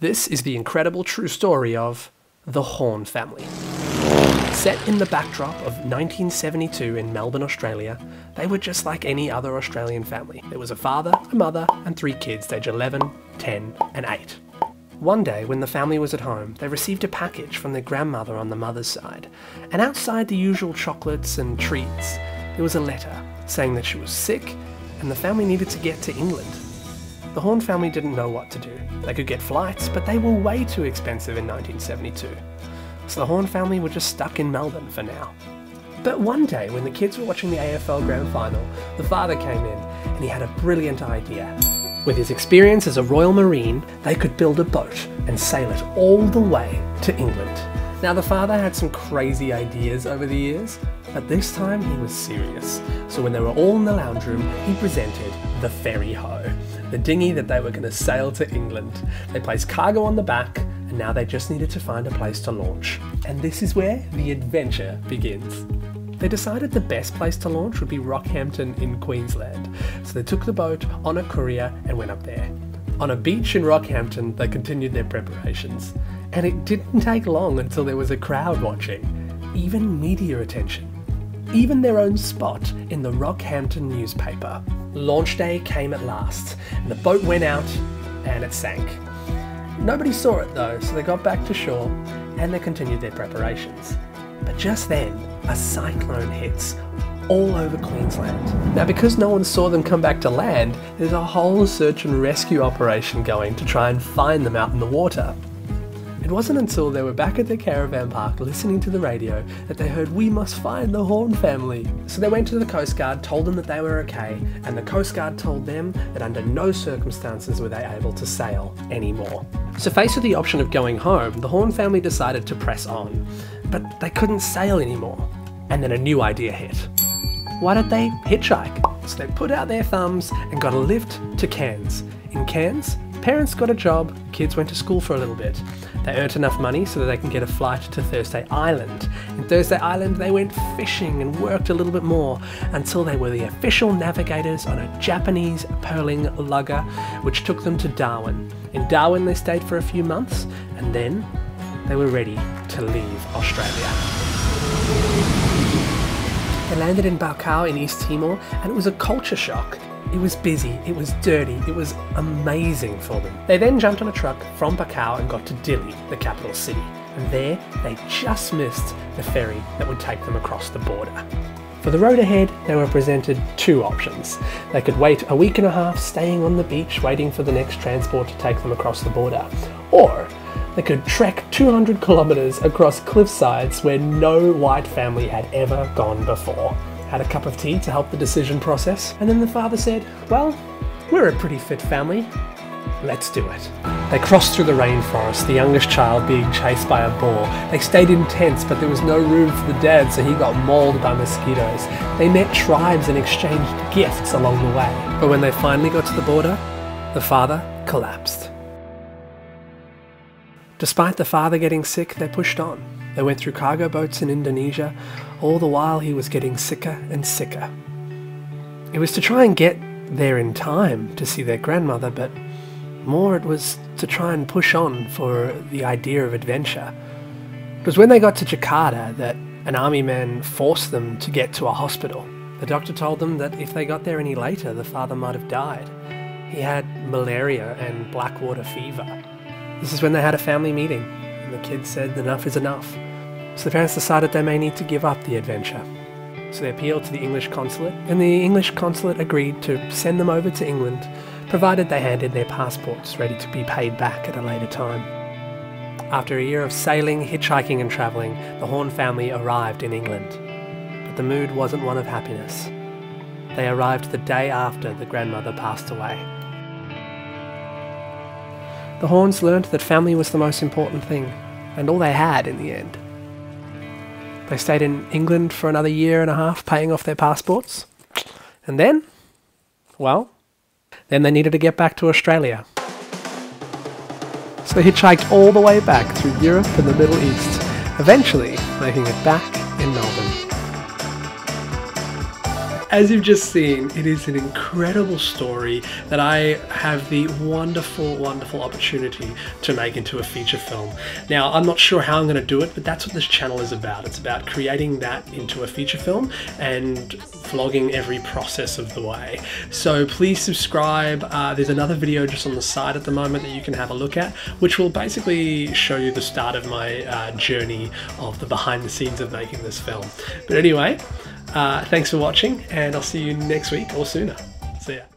This is the incredible true story of the Horne family. Set in the backdrop of 1972 in Melbourne, Australia, they were just like any other Australian family. There was a father, a mother, and three kids, aged 11, 10, and 8. One day, when the family was at home, they received a package from their grandmother on the mother's side, and outside the usual chocolates and treats, there was a letter saying that she was sick and the family needed to get to England. The Horne family didn't know what to do. They could get flights, but they were way too expensive in 1972. So the Horne family were just stuck in Melbourne for now. But one day, when the kids were watching the AFL Grand Final, the father came in and he had a brilliant idea. With his experience as a Royal Marine, they could build a boat and sail it all the way to England. Now, the father had some crazy ideas over the years, but this time he was serious. So when they were all in the lounge room, he presented the Ferry Ho, the dinghy that they were going to sail to England. They placed cargo on the back, and now they just needed to find a place to launch. And this is where the adventure begins. They decided the best place to launch would be Rockhampton in Queensland, so they took the boat on a courier and went up there. On a beach in Rockhampton, they continued their preparations, and it didn't take long until there was a crowd watching, even media attention, even their own spot in the Rockhampton newspaper. Launch day came at last, and the boat went out and it sank. Nobody saw it though, so they got back to shore and they continued their preparations. But just then, a cyclone hits all over Queensland. Now, because no one saw them come back to land, there's a whole search and rescue operation going to try and find them out in the water. It wasn't until they were back at their caravan park listening to the radio that they heard, We must find the Horne family. So they went to the Coast Guard, told them that they were okay, and the Coast Guard told them that under no circumstances were they able to sail anymore. So, faced with the option of going home, the Horne family decided to press on, but they couldn't sail anymore. And then a new idea hit. Why don't they hitchhike? So they put out their thumbs and got a lift to Cairns. In Cairns, parents got a job, kids went to school for a little bit. They earned enough money so that they can get a flight to Thursday Island. In Thursday Island, they went fishing and worked a little bit more until they were the official navigators on a Japanese pearling lugger, which took them to Darwin. In Darwin, they stayed for a few months and then they were ready to leave Australia. They landed in Baucau in East Timor and it was a culture shock. It was busy, it was dirty, it was amazing for them. They then jumped on a truck from Baucau and got to Dili, the capital city. And there, they just missed the ferry that would take them across the border. For the road ahead, they were presented two options. They could wait a week and a half staying on the beach waiting for the next transport to take them across the border, or they could trek 200 kilometres across cliff sides where no white family had ever gone before. Had a cup of tea to help the decision process, and then the father said, Well, we're a pretty fit family. Let's do it. They crossed through the rainforest, the youngest child being chased by a boar. They stayed in tents, but there was no room for the dad, so he got mauled by mosquitoes. They met tribes and exchanged gifts along the way. But when they finally got to the border, the father collapsed. Despite the father getting sick, they pushed on. They went through cargo boats in Indonesia, all the while he was getting sicker and sicker. It was to try and get there in time to see their grandmother, but more it was to try and push on for the idea of adventure. It was when they got to Jakarta that an army man forced them to get to a hospital. The doctor told them that if they got there any later, the father might have died. He had malaria and blackwater fever. This is when they had a family meeting, and the kids said enough is enough. So the parents decided they may need to give up the adventure. So they appealed to the English consulate, and the English consulate agreed to send them over to England, provided they handed their passports ready to be paid back at a later time. After a year of sailing, hitchhiking, and travelling, the Horne family arrived in England. But the mood wasn't one of happiness. They arrived the day after the grandmother passed away. The Hornes learned that family was the most important thing, and all they had in the end. They stayed in England for another year and a half, paying off their passports. And then, well, then they needed to get back to Australia. So they hitchhiked all the way back through Europe and the Middle East, eventually making it back in Melbourne. As you've just seen, it is an incredible story that I have the wonderful, wonderful opportunity to make into a feature film. Now, I'm not sure how I'm going to do it, but that's what this channel is about. It's about creating that into a feature film and vlogging every process of the way. So please subscribe. Uh, there's another video just on the side at the moment that you can have a look at, which will basically show you the start of my uh, journey of the behind the scenes of making this film. But anyway, uh, thanks for watching, and I'll see you next week or sooner. See ya.